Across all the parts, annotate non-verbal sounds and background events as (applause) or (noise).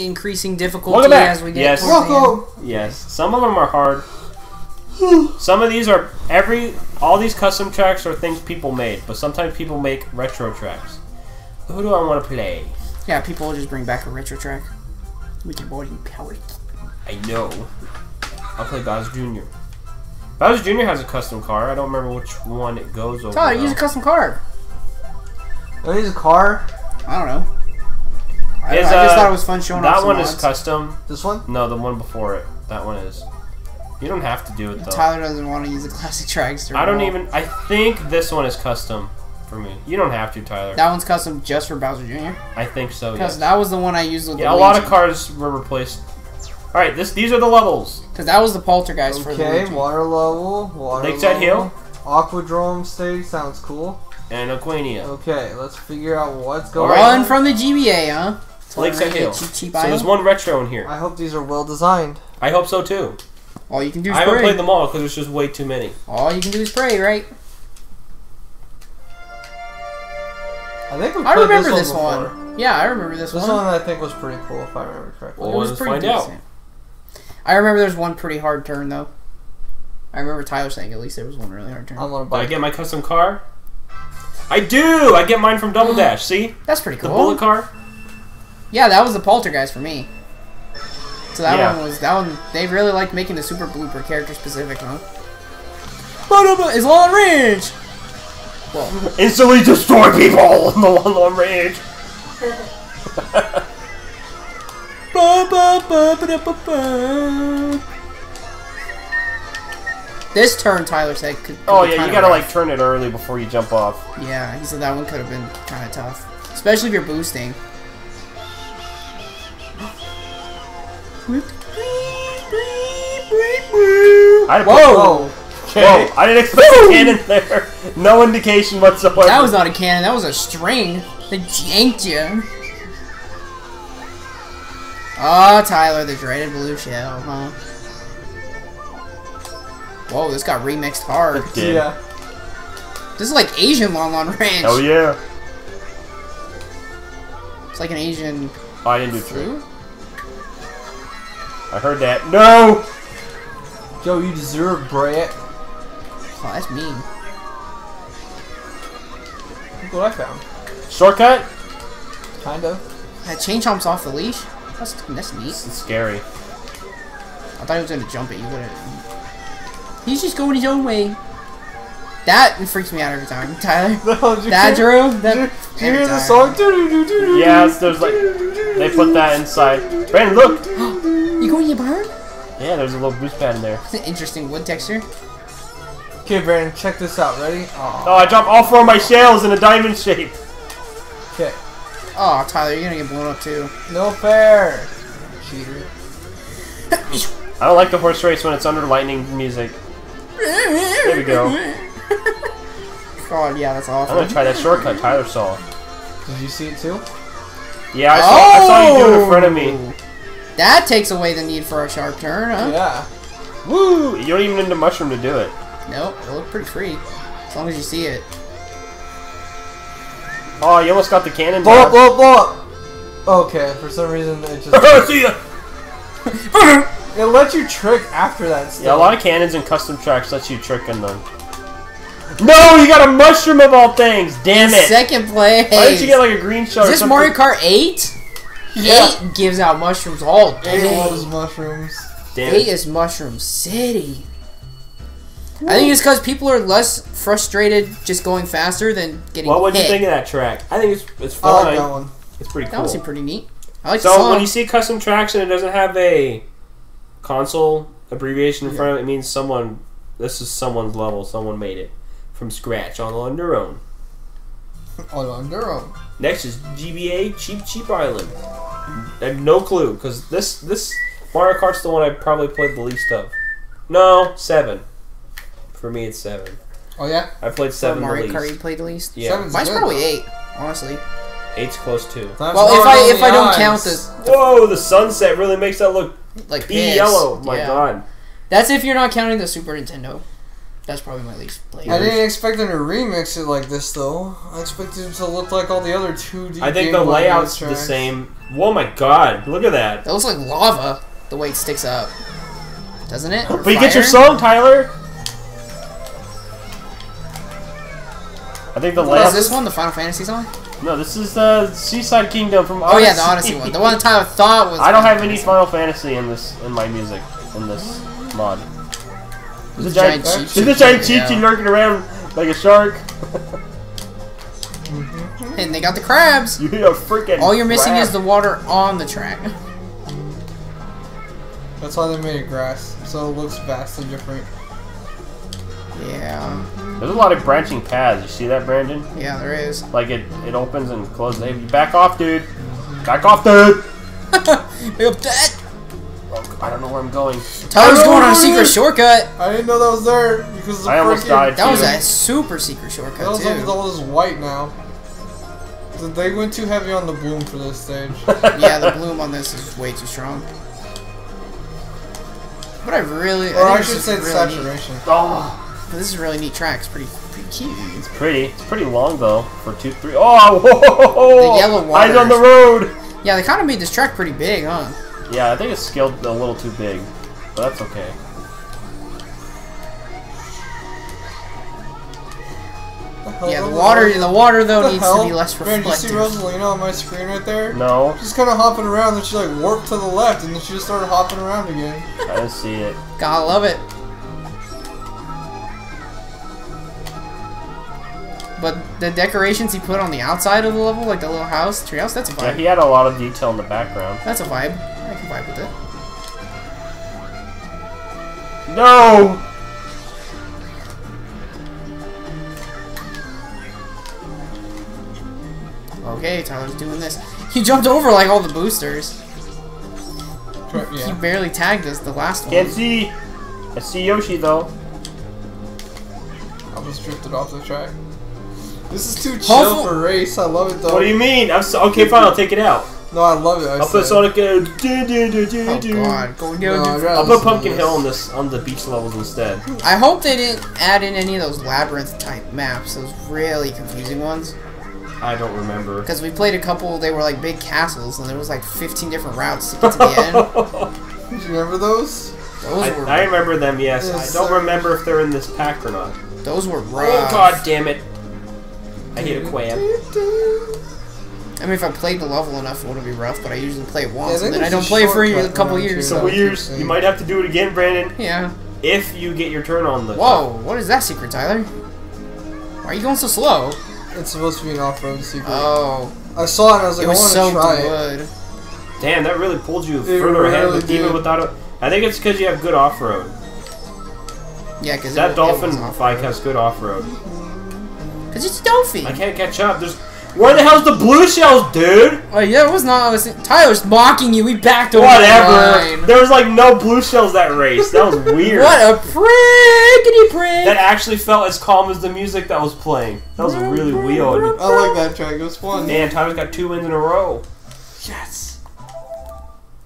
increasing difficulty back. as we get Yes. towards the end. Yes, some of them are hard. Some of these are every all these custom tracks are things people made, but sometimes people make retro tracks. Who do I want to play? Yeah, people will just bring back a retro track. We can board you coward. I know. I'll play Bowser Jr. Bowser Jr. has a custom car. I don't remember which one it goes over. Tyler, though. use a custom car. Oh, use a car. I don't know. I, I just uh, thought it was fun showing off that some one is custom. This one. No, the one before it. That one is. You don't have to do it though. Tyler doesn't want to use the classic dragster. I don't all. even. I think this one is custom for me. You don't have to, Tyler. That one's custom just for Bowser Jr. I think so. Because Yes. that was the one I used with Yeah, the a lot of cars were replaced. All right, this these are the levels. Because that was the poltergeist for the Okay, Luigi. water level. Water Lakeside level. Aquadrome stage sounds cool. And Aquania. Okay, let's figure out what's going Run on. from the GBA, huh? Lakeside Get Hill. Cheap, cheap So item. there's one retro in here. I hope these are well designed. I hope so too. All you can do is I haven't pray. played them all because there's just way too many. All you can do is pray, right? I think we I remember this, this one. one. Yeah, I remember this, This one. one I think was pretty cool if I remember correctly. Well, it was let's pretty find out. decent. I remember there's one pretty hard turn though. I remember Tyler saying at least there was one really hard turn. I'm gonna Did buy. I get my custom car? I do. I get mine from Double (gasps) Dash. See That's pretty cool. the cool. bullet car. Yeah, that was the poltergeist for me. So that Yeah. one was that one. They really liked making the super blooper character specific, huh? It's long range. Well, (laughs) Instantly destroy people (laughs) in the long, long range. Ba, ba, ba, ba, da, ba, ba. This turn, Tyler said, could. could Oh be yeah, you gotta rough. like turn it early before you jump off. Yeah, he said that one could have been kind of tough, especially if you're boosting. I had to put- Whoa! Whoa! I didn't expect a cannon there. No indication whatsoever. That was not a cannon. That was a string. They janked you. Oh, Tyler, the dreaded blue shell, huh? Whoa, this got remixed hard. Did. Yeah. This is like Asian Long Long Ranch. Oh yeah. It's like an Asian Oh, I didn't do three. Fruit. I heard that. No. Joe, you deserve Brett. Oh, that's mean. Look what I found. Shortcut. Kind of. That chain chomps off the leash. That's that's neat. This is scary. I thought he was gonna jump it. You would have. He's just going his own way. That freaks me out every time, (laughs) Tyler. (laughs) No, did you That hear- Drew. That. Did you, did you hear every the time. song? Yes, there's like they put that inside. Brandon, look. You going to burn? Yeah, there's a little boost pad in there. It's an interesting wood texture. Okay, Brandon, check this out. Ready? Aw. Oh, I dropped all four of my shells in a diamond shape. Okay. Oh, Tyler, you're gonna get blown up too. No fair. Cheater. I don't like the horse race when it's under lightning music. There we go. (laughs) God, yeah, that's awesome. I'm gonna try that shortcut Tyler saw. Did you see it too? Yeah, I saw, I saw you do it in front of me. Oh. That takes away the need for a sharp turn, huh? Yeah. Woo! You don't even need a mushroom to do it. Nope, it looked pretty free. As long as you see it. Oh, you almost got the cannon Blow up, down. blow up, blow up. Okay, for some reason it just (laughs) (laughs) See ya! it lets you trick after that. Stuff. Yeah, a lot of cannons and custom tracks let you trick in them. No, you got a mushroom of all things. Damn it! Second place. Why didn't you get like a green shell? Is this something? Mario Kart 8? Yeah. 8 gives out mushrooms all It day. loves mushrooms. Damn 8 it. is Mushroom City. I think it's because people are less frustrated just going faster than getting What would you think of that track? I think it's it's I like that one. It's pretty cool. That cool. would seem pretty neat. I like the So song. when you see custom tracks and it doesn't have a console abbreviation in front of it, it means someone this is someone's level, someone made it from scratch all on their own. All on their own. Next is GBA Cheep Cheep Island. I have no clue because this this Mario Kart's the one I probably played the least of. No, seven. For me, it's seven. Oh yeah. I played For seven the Mario least. Kart you played the least? Yeah, Seven's Mine's good, probably though. 8, honestly. eight's close too. That's Well, if I if I don't eyes. count the Whoa, the sunset really makes that look like be piss. yellow. My Yeah. god. That's if you're not counting the Super Nintendo. That's probably my least played. I didn't expect them to remix it like this though. I expected it to look like all the other 2D. I think Game the Boy layout's the same. Oh my god, look at that. That looks like lava, the way it sticks up. Doesn't it? Or But you get your fire? song, Tyler. I think the Oh, layout. is this one the Final Fantasy song? No, this is the Seaside Kingdom from. Oh yeah, the Odyssey one. The one Tyler (laughs) thought was. I don't have Final any Final Fantasy in this in my music in this mod. There's a It's giant, giant there's a giant Chi-Chi, Chi-Chi yeah. lurking around like a shark. Mm-hmm. And they got the crabs. You hear a freaking. All you're missing crab. is the water on the track. That's why they made it grass, so it looks vastly different. Yeah, There's a lot of branching paths. You see that, Brandon? yeah, there is. Like it, it opens and closes. Hey, you back off, dude. Back off, dude. (laughs) Big up that. I don't know where I'm going. Tyler's I going on a secret it. shortcut. I didn't know that was there because the I almost freaking- died. That was a super secret shortcut That was up with too. all this white now. Th- They went too heavy on the bloom for this stage. (laughs) yeah, the bloom on this is way too strong. But I really, or I, I should say is the really neat. Oh. But this is a really neat track. It's pretty, pretty cute. it's pretty. It's pretty long though. For two, three. Oh, whoa, (laughs) The yellow Eyes on the road. Yeah, they kind of made this track pretty big, huh? Yeah, I think it's scaled a little too big, but that's okay. Yeah, the water, the water though the needs hell? to be less reflective. Man, did you see. Rosalina on my screen right there? No, She's kind of hopping around, then she like warped to the left, and then she just started hopping around again. I didn't see it. Gotta love it. But the decorations he put on the outside of the level, like the little house, treehouse, that's a vibe. Yeah, he had a lot of detail in the background. That's a vibe. I can vibe with it. No. Okay, Tyler's doing this. He jumped over like all the boosters. Try- He barely tagged us the last one. Can't see. I see Yoshi though. I was drifted off the track. This is too Hopeful- chill for race. I love it though. What do you mean? I'm so, okay. Fine, I'll take it out. No, I love it. I I'll put said. Sonic. Uh, do, do, do, do, Oh do. god, go No, go. I'd rather I'll put listen to Pumpkin this. Hill on this on the beach levels instead. I hope they didn't add in any of those labyrinth type maps, those really confusing ones. I don't remember. Because we played a couple, they were like big castles, and there was like 15 different routes to get to the (laughs) end. Do you remember those? Those I, were I remember them. Yes, Yes, I don't sir. remember if they're in this pack or not. those were Oh rough. God damn it! I hit a quab. I mean, if I played the level enough, it wouldn't be rough. But I usually play it once, then and then I don't play it for a couple years. here. So years, you might have to do it again, Brandon. Yeah. If you get your turn on the. Whoa, what is that secret, Tyler? Why are you going so slow? It's supposed to be an off-road secret. Oh, I saw it and I was like, it was I want so to try it. good. Damn, that really pulled you It further ahead with even did. without a. I think it's because you have good off road. Yeah, because That dolphin bike has good off road. Because it's Dolphin. I can't catch up. There's. Where the hell's the blue shells, dude? Oh, yeah, it was not. I was, Tyler's mocking you. We backed over the Whatever. line. There was like no blue shells that race. That was (laughs) weird. What a prickety prick. That actually felt as calm as the music that was playing. That was really weird. I like that track. It was fun. Man, Tyler's got two wins in a row. Yes.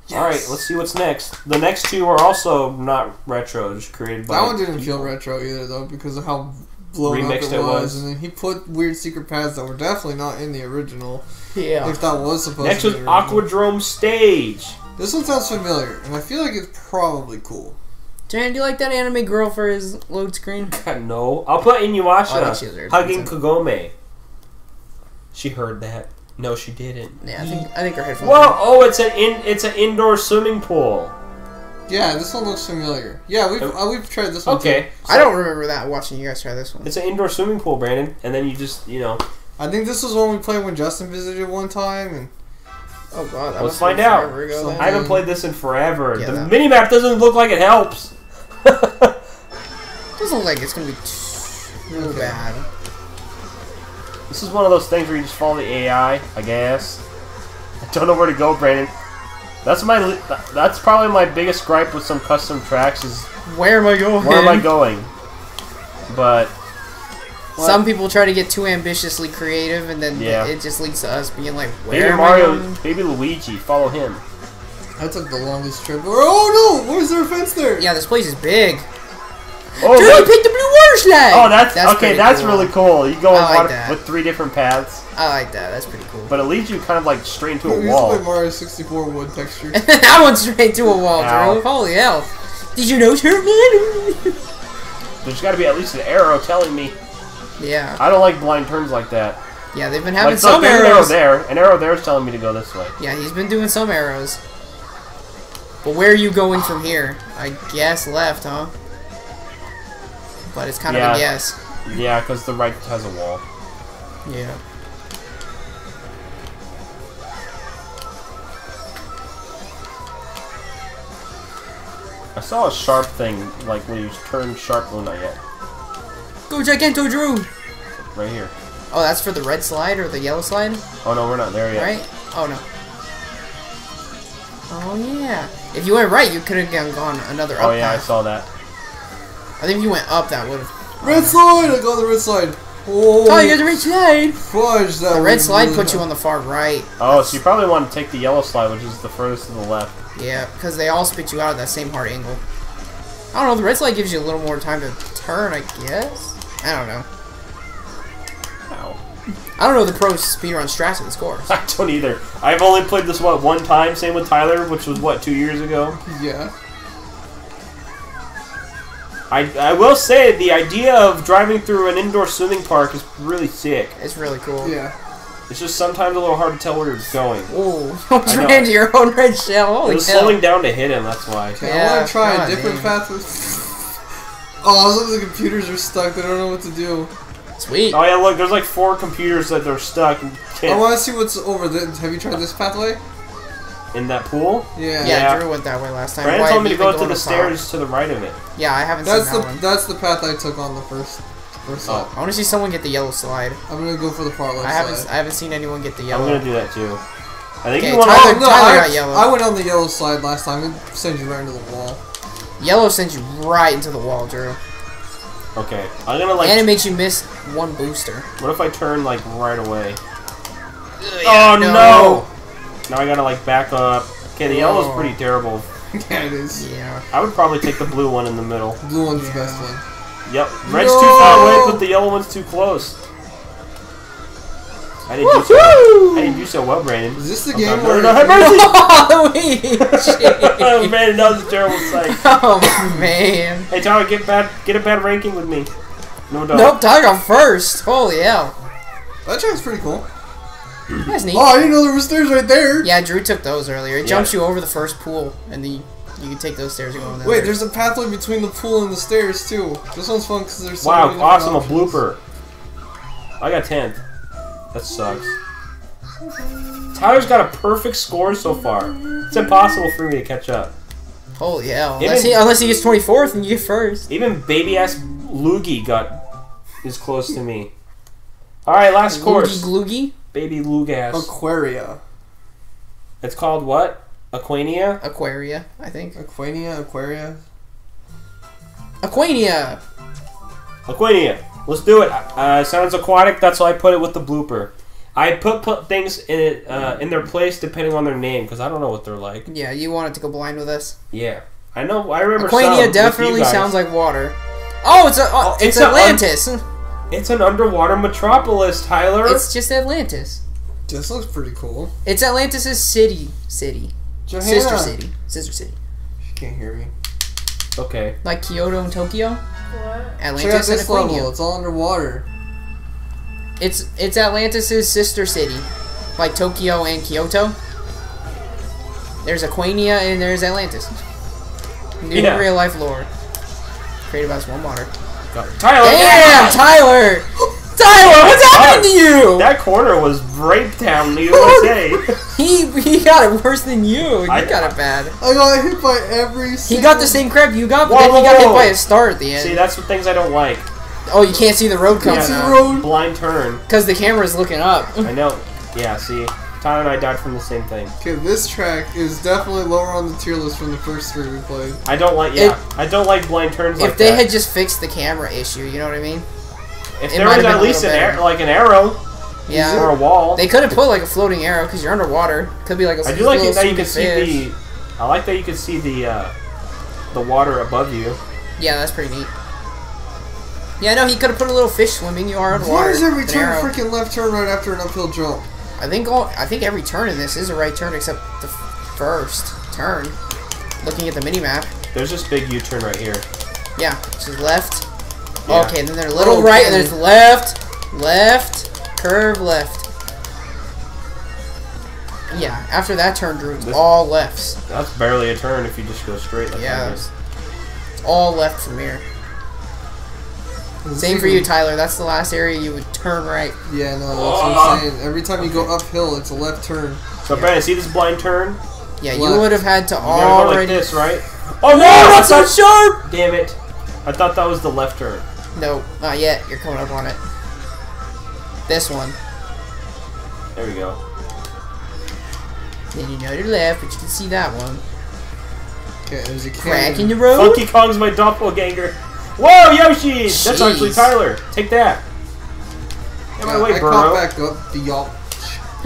yes. Alright, let's see what's next. The next two are also not retro, just created by. That one didn't feel retro either though because of how blown Remixed up it it was. was. and then he put weird secret paths that were definitely not in the original. Yeah. If that was supposed Next to was be the original. Aquadrome Stage. This one sounds familiar, and I feel like it's probably cool. Jan, do you like that anime girl for his load screen? (laughs) God, no. I'll put Oh, I think she Inuyasha was hugging Kagome. She heard that. No, she didn't. Yeah, I think I think her headphones. Whoa! Oh, it's an in, it's an indoor swimming pool. Yeah, this one looks familiar. Yeah, we've uh, we've tried this one. Okay. I don't remember that watching you guys try this one. It's an indoor swimming pool, Brandon. And then you just, you know, I think this was one we played when Justin visited one time, and Oh god, that Let's was find out. Ago, So- I haven't played this in forever. Yeah, the that- minimap doesn't look like it helps. (laughs) Doesn't look like it's gonna be too Okay. bad. this is one of those things where you just follow the AI, I guess. I don't know where to go, Brandon. That's my. That's probably my biggest gripe with some custom tracks is Where am I going? where am I going? But Some people try to get too ambitiously creative, and then Yeah. it just leads to us being like, Baby "Where am Mario, I going?" Baby Luigi, follow him. I took the longest trip. Oh no! Where's there a fence there? Yeah, this place is big. Oh, Drew, you look. picked the blue water slide. Oh, that's, okay. That's cool. really cool. You go on like water that. with three different paths, I like that. That's pretty cool. but it leads you kind of like straight into a Here's wall. my Mario 64 wood texture. (laughs) that went straight to a wall, Ow. Drew. Holy hell! Did you know, Sherman? (laughs) There's got to be at least an arrow telling me. yeah, I don't like blind turns like that. yeah. They've been having Like, some look, there's an arrow arrows. there. An arrow there is telling me to go this way. Yeah, he's been doing some arrows. But where are you going from here? I guess left, huh? But it's kind of Yeah. a guess. Yeah, because the right has a wall. Yeah. I saw a sharp thing, like when you turn sharp, well, not yet. Go Giganto Drew! Right here. Oh, that's for the red slide or the yellow slide? Oh no, we're not there yet. Right? Oh, no. Oh, yeah. If you went right, you could have gone, gone another up Oh yeah, I saw that. I think if you went up, that would have... red slide! I got the red slide. Oh, Oh, you got the red slide! fudge, that The red slide really puts you on the far right. Oh, so you probably want to take the yellow slide, which is the furthest to the left. Yeah, because they all spit you out at that same hard angle. I don't know, the red slide gives you a little more time to turn, I guess? I don't know. Ow. I don't know the pro speedrun strats of the scores. (laughs) I don't either. I've only played this what one time. Same with Tyler, which was what two years ago. Yeah. I I will say the idea of driving through an indoor swimming park is really sick. It's really cool. Yeah. It's just sometimes a little hard to tell where you're going. Ooh, almost I (laughs) know. ran into your own red shell. It Holy was hell. slowing down to hit him. That's why. Okay, Yeah, I want to try God, a different man. path with. oh, some of the computers are stuck. They don't know what to do. Sweet. Oh yeah, look, there's like four computers that are stuck and I can't- want to see what's over there. Have you tried this pathway? In that pool. Yeah. yeah, yeah. Drew went that way last time. Brandon Why told me to go been to the going stairs to the right of it. Yeah, I haven't That's seen the that one. that's the path I took on the first first Oh. I want to see someone get the yellow slide. I'm gonna go for the far left I haven't side. I haven't seen anyone get the yellow. I'm gonna do that too. I think Okay, you want Tyler- Oh no, Tyler I, got yellow. I went on the yellow slide last time. It sends you right into the wall. Yellow sends you right into the wall, Drew. Okay, I'm gonna like. and it makes you miss one booster. What if I turn like right away? Oh, yeah, oh no. Now I gotta like back up. Okay, the yellow's Whoa. pretty terrible. (laughs) yeah, it is. Yeah. I would probably take the blue one in the middle. Blue one's the best one. Yep, red's No. too far away, but the yellow one's too close. I didn't do so. I didn't do so well, Brandon. Is this the Oh, game God, no, where? no, have mercy! Luigi! (laughs) Brandon, that was a terrible sight. (laughs) oh man. Hey, Tyler, get bad, get a bad ranking with me. No doubt. Nope, Tyler got first. Holy hell. That track's pretty cool. That's neat. Oh, I didn't know there were stairs right there. Yeah, Drew took those earlier. It Yeah. jumps you over the first pool, and then you, you can take those stairs and go in there. Wait, there's a pathway between the pool and the stairs too. This one's fun because there's so Wow, many different awesome, a options. blooper. I got 10. That sucks. Tyler's got a perfect score so far. It's impossible for me to catch up. Holy hell. Even- Unless he, unless he gets 24th and you get first. Even baby ass Loogie got is close to me. Alright, last course. Loogie gloogie? Baby Lugas. Aquaria. It's called what? Aquania? Aquaria, I think. Aquania, Aquaria. Aquania! Aquania. Let's do it. Uh, sounds aquatic, that's why I put it with the blooper. I put, put things in it uh, in their place depending on their name because I don't know what they're like. Yeah, you wanted to go blind with us. Yeah, I know. I remember. Aquania definitely sounds like water. Oh, it's a, oh, it's, it's a un- Atlantis. It's an underwater metropolis, Tyler. it's just Atlantis. This looks pretty cool. It's Atlantis' city. City. Johanna. Sister city. Sister city. She can't hear me. okay. Like Kyoto and Tokyo. What? Atlantis and this level. Aquania. It's all underwater. It's it's Atlantis' sister city, like Tokyo and Kyoto. There's Aquania and there's Atlantis. New Yeah. real life lore. Created by Swarm Water. Got it. Tyler. Damn, yeah! Tyler! Tyler, (gasps) what's happening to you? That corner was rape town, USA. (laughs) He he got it worse than you. You I- got it bad. I got hit by every. He got the same crap you got, but Whoa, then he whoa, got hit by a star at the end. See, that's the things I don't like. Oh, you can't see the road coming Yeah, the road. Blind turn. because the camera's looking up. I know. Yeah, see, Tyler and I died from the same thing. Okay, this track is definitely lower on the tier list from the first three we played. I don't like. Yeah, I don't like blind turns like if they that. had just fixed the camera issue, you know what I mean? if it there might was have been at least an little air, better. like an arrow Yeah. or a wall. They could have put like a floating arrow because you're underwater. Could be like a I do like that you can swimming see the. I like that you can see the uh, the water above you. Yeah, that's pretty neat. Yeah, no, he could have put a little fish swimming. You are in Why is every turn freaking left turn right after an uphill jump? I think all. I think every turn in this is a right turn except the first turn. Looking at the mini map. There's this big U-turn right here. Yeah, this is left. Yeah. Okay, then there's a little Oh, right, and there's left, left, curve left. Yeah, after that turn, Drew, it's This- all lefts. That's barely a turn if you just go straight like Yeah, that. it's it's all left from here. Same for you, Tyler. That's the last area you would turn right. Yeah, no, that's what I'm saying. Every time you go uphill, it's a left turn. So Brandon, see this blind turn? Yeah, you would have had to You gotta go like this, right? Oh no! That's so thought- sharp! Damn it! I thought that was the left turn. No, not yet. You're coming up on it. This one. There we go. Then you know to the left, but you can see that one. Okay, there's a Crack in the road. Funky Kong's my doppelganger. Whoa, Yoshi! That's actually Tyler. Take that. Get my way, I Burrow. caught back up the y'all.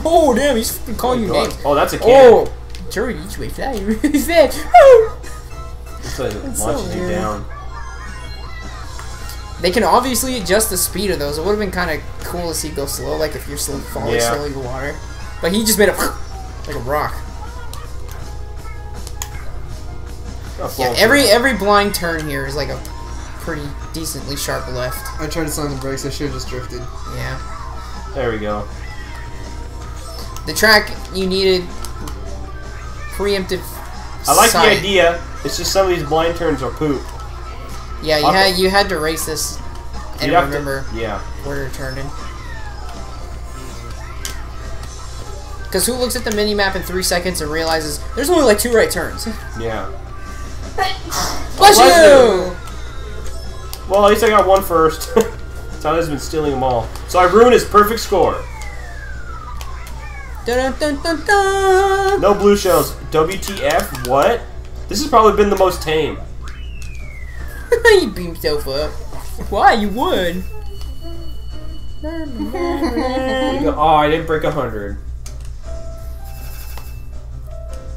Oh damn, he's fucking calling you God. names. Oh, that's a oh, cannon. (laughs) Oh, Jerry, each way flying really fast. Oh. It's like it That's so launches you down. They can obviously adjust the speed of those. It would have been kind of cool to see go slow, like if you're slow, falling Yeah. slowly in the water. But he just made a (sniffs) like a rock. Oh, Yeah, every every blind turn here is like a pretty decently sharp left. I tried to slam the brakes. I should have just drifted. Yeah. There we go. The track you needed preemptive. I like sight. the idea. It's just some of these blind turns are poop. Yeah, you I'll- had you had to race this and You have to- remember yeah. where to turn in. Because who looks at the mini map in three seconds and realizes there's only like two right turns? Yeah. Bless Bless you! Well, at least I got one first. (laughs) Tyler's been stealing them all. So I ruined his perfect score. Dun, dun, dun, dun. No blue shells. WTF? What? This has probably been the most tame. he beat himself up. Why? You won. There you go. Oh, I didn't break a hundred.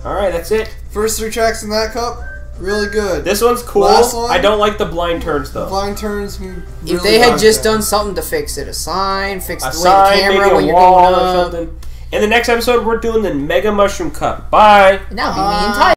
Alright, that's it. First three tracks in that cup, really good. This one's cool. Last one? I don't like the blind turns though. Blind turns. mm, If they had just that. done something to fix it, a sign, fix A the way sign, the camera maybe when a you're wall going or up. something. In the next episode, we're doing the Mega Mushroom Cup. Bye. And that'll be me and Ty.